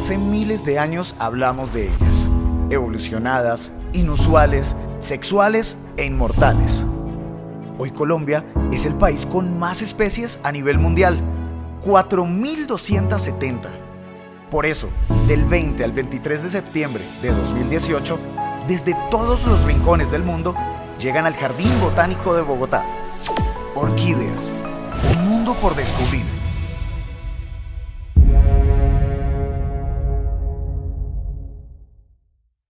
hace miles de años hablamos de ellas, evolucionadas, inusuales, sexuales e inmortales. Hoy Colombia es el país con más especies a nivel mundial, 4.270. Por eso, del 20 al 23 de septiembre de 2018, desde todos los rincones del mundo, llegan al Jardín Botánico de Bogotá. Orquídeas, un mundo por descubrir.